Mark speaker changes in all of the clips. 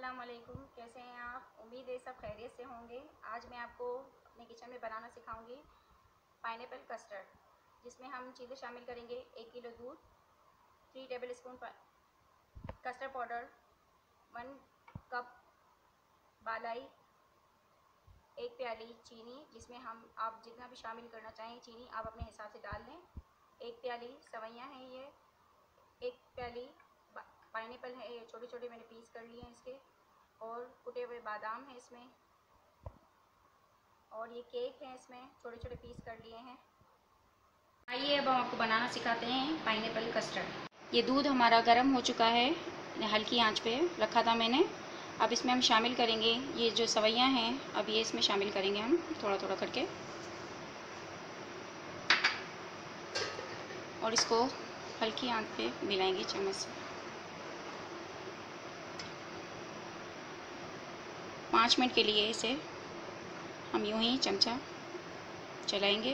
Speaker 1: अस्सलाम वालेकुम कैसे हैं आप? उम्मीद है सब खैरियत से होंगे। आज मैं आपको अपने किचन में बनाना सिखाऊँगी पाइनएप्पल कस्टर्ड जिसमें हम चीज़ें शामिल करेंगे। एक किलो दूध three tablespoon custard powder one cup बालाई, एक प्याली चीनी, जिसमें हम, आप जितना भी शामिल करना चाहें चीनी, आप अपने हिसाब से डाल लें। एक प्याली सवैयाँ हैं ये। एक प्याली पाइनएप्पल है ये छोटे छोटे मैंने पीस कर लिए हैं इसके। और कुटे हुए बादाम हैं इसमें। और ये केक है इसमें छोटे छोटे पीस कर लिए हैं। आइए अब हम आपको बनाना सिखाते हैं पाइनएप्पल कस्टर्ड। ये दूध हमारा गर्म हो चुका है हल्की आँच पे रखा था मैंने। अब इसमें हम शामिल करेंगे, ये जो सवैयाँ हैं, अब ये इसमें शामिल करेंगे हम थोड़ा थोड़ा करके। और इसको हल्की आँच पे मिलाएँगे चम्मच से। पाँच मिनट के लिए इसे हम यूँ ही चमचा चलाएँगे,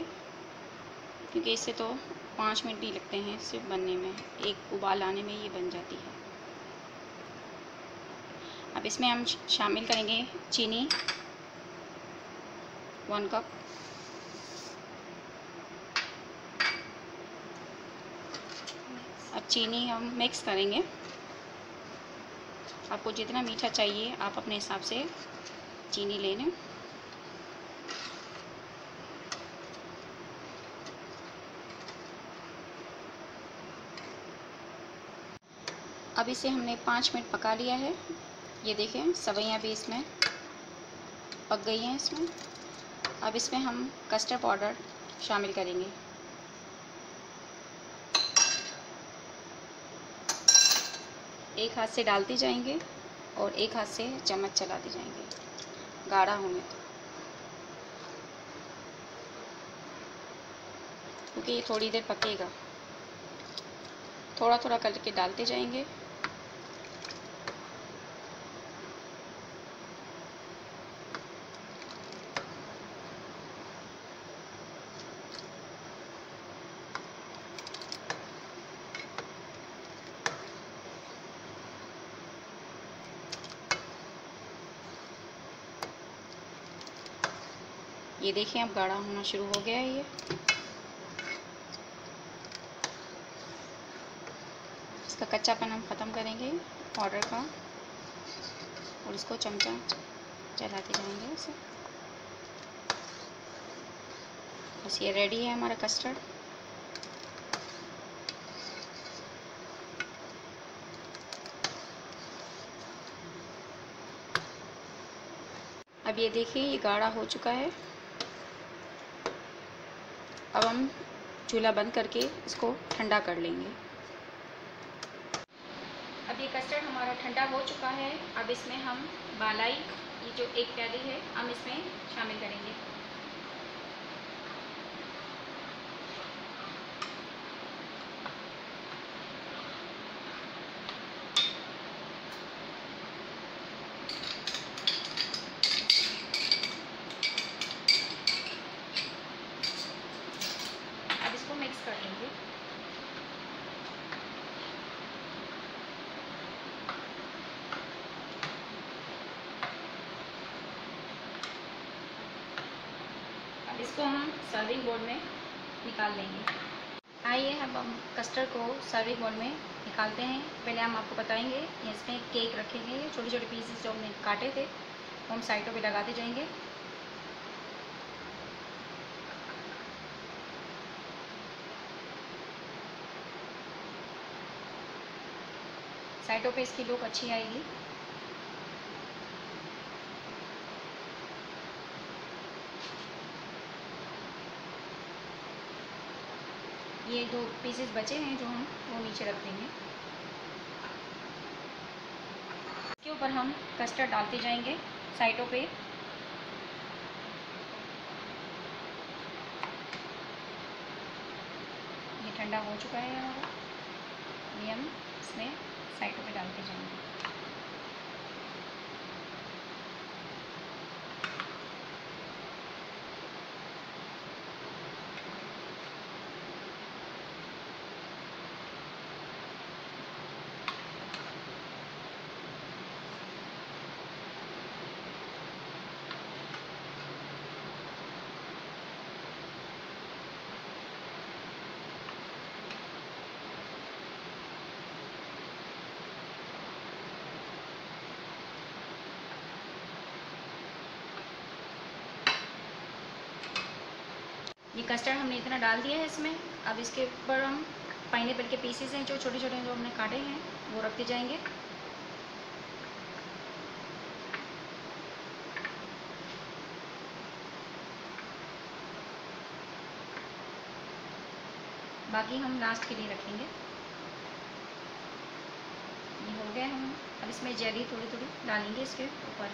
Speaker 1: क्योंकि इससे तो पाँच मिनट भी लगते हैं इसे बनने में। एक उबाल आने में ये बन जाती है। अब इसमें हम शामिल करेंगे चीनी, वन कप। अब चीनी हम मिक्स करेंगे। आपको जितना मीठा चाहिए, आप अपने हिसाब से चीनी ले लें अब इसे हमने पाँच मिनट पका लिया है। ये देखें, सवैयाँ भी इसमें पक गई हैं इसमें। अब इसमें हम कस्टर्ड पाउडर शामिल करेंगे। एक हाथ से डालते जाएँगे और एक हाथ से चम्मच चलाते जाएँगे। गाढ़ा होने तो क्योंकि ये थोड़ी देर पकेगा। थोड़ा थोड़ा करके डालते जाएँगे। ये देखें अब गाढ़ा होना शुरू हो गया है ये। इसका कच्चापन हम ख़त्म करेंगे पाउडर का, और इसको चमचा चलाते जाएँगे इसे। बस ये रेडी है हमारा कस्टर्ड अब ये देखिए, ये गाढ़ा हो चुका है। अब हम चूल्हा बंद करके इसको ठंडा कर लेंगे। अब ये कस्टर्ड हमारा ठंडा हो चुका है। अब इसमें हम बालाई, ये जो एक प्याली है, हम इसमें शामिल करेंगे मिक्स कर लेंगे अब इसको हम सर्विंग बोर्ड में निकाल लेंगे। आइए अब हम कस्टर्ड को सर्विंग बोर्ड में निकालते हैं। पहले हम आपको बताएँगे इसमें केक रखेंगे। छोटे छोटे पीसेस जो हमने काटे थे, वो हम साइडों पे लगाते जाएँगे। साइडों पे इसकी लुक अच्छी आएगी। ये दो पीसेस बचे हैं जो हम वो नीचे रख देंगे। इसके ऊपर हम कस्टर्ड डालते जाएँगे साइडों पे। ये ठंडा हो चुका है हमारा। ये हम इसमें साइडों पे डालते जाएँगे। ये कस्टर्ड हमने इतना डाल दिया है इसमें। अब इसके ऊपर हम पाइन के पीसेस हैं, जो छोटे छोटे जो हमने काटे हैं, वो रखते जाएँगे। बाकी हम लास्ट के लिए रखेंगे। ये हो गया हम। अब इसमें जेली थोड़ी थोड़ी डालेंगे इसके ऊपर।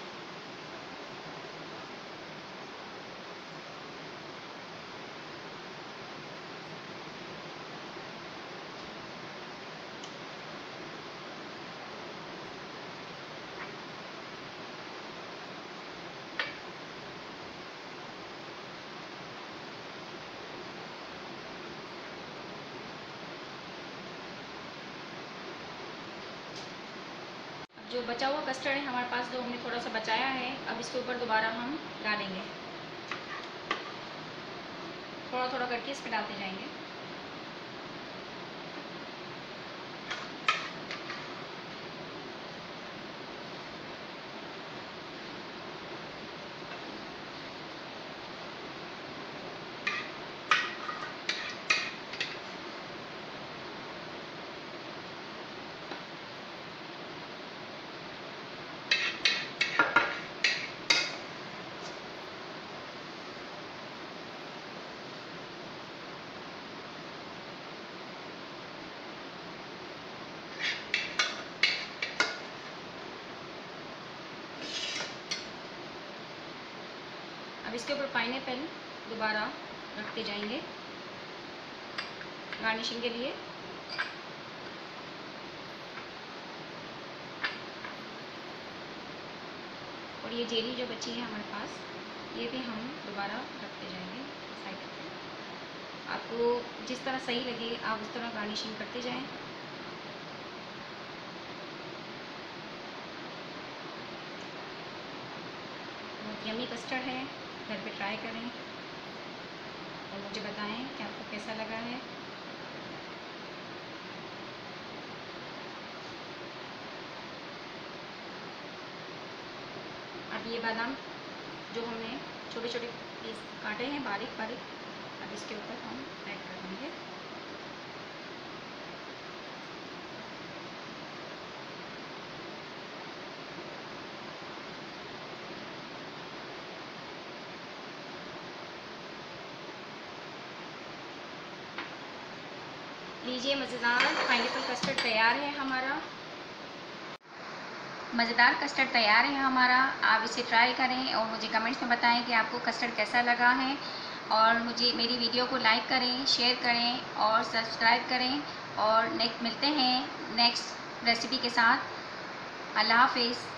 Speaker 1: जो बचा हुआ कस्टर्ड है हमारे पास, जो हमने थोड़ा सा बचाया है, अब इसके ऊपर दोबारा हम डालेंगे। थोड़ा थोड़ा करके इस पर डालते जाएँगे। अब इसके ऊपर पाइन दोबारा रखते जाएँगे। गार्निशिंग के लिए। और ये जेली जो बची है हमारे पास, ये भी हम दोबारा रखते जाएँगे साइड पर आपको जिस तरह सही लगे, आप उस तरह गार्निशिंग करते जाएँ। बहुत यमी कस्टर्ड है। घर पे ट्राई करें। और मुझे बताएँ कि आपको कैसा लगा है। अब ये बादाम जो हमने छोटे छोटे पीस काटे हैं बारीक बारीक अब इसके ऊपर हम ऐड कर देंगे। लीजिए मज़ेदार। पाइनएप्पल कस्टर्ड तैयार है हमारा। मज़ेदार कस्टर्ड तैयार है हमारा। आप इसे ट्राई करें और मुझे कमेंट्स में बताएँ कि आपको कस्टर्ड कैसा लगा है। और मुझे, मेरी वीडियो को लाइक करें शेयर करें और सब्सक्राइब करें। और नेक्स्ट मिलते हैं नेक्स्ट रेसिपी के साथ। अल्लाह हाफिज़।